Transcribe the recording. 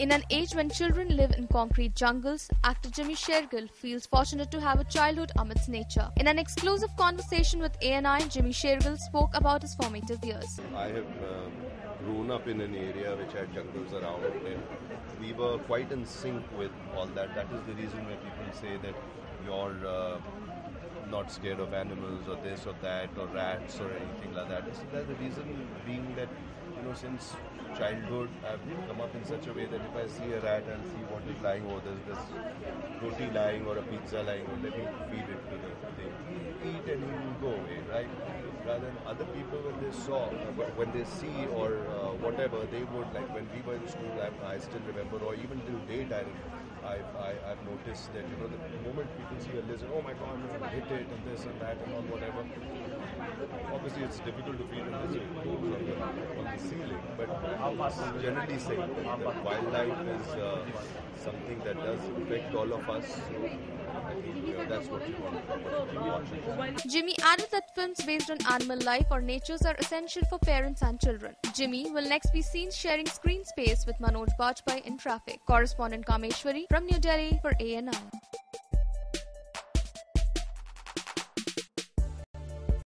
In an age when children live in concrete jungles, actor Jimmy Shergill feels fortunate to have a childhood amidst nature. In an exclusive conversation with ANI, Jimmy Shergill spoke about his formative years. I have uh, grown up in an area which had jungles around and we were quite in sync with all that. That is the reason why people say that you're uh, not scared of animals or this or that or rats or anything like that. So that's the reason being that you know since childhood I've come up in such a way that if I see a rat I'll see what is lying over there's this roti lying or a pizza lying or let me feed it to the thing. Eat and go away, right? Rather than other people when they saw, when they see or uh, whatever, they would like when we were in school. I, I still remember, or even till date, I, I've, I, I've noticed that you know the moment people see a lizard, oh my god, hit it and this and that and all whatever. Obviously, it's difficult to feed a lizard goes on the, on the ceiling, but it's generally saying wildlife is uh, something that does affect all of us. So I think uh, that's what you want to keep watching. Jimmy added that films based on animal life or natures are essential for parents and children. Jimmy will next be seen sharing screen space with Manoj Bajpayee in Traffic. Correspondent Kameshwari from New Delhi for ANI.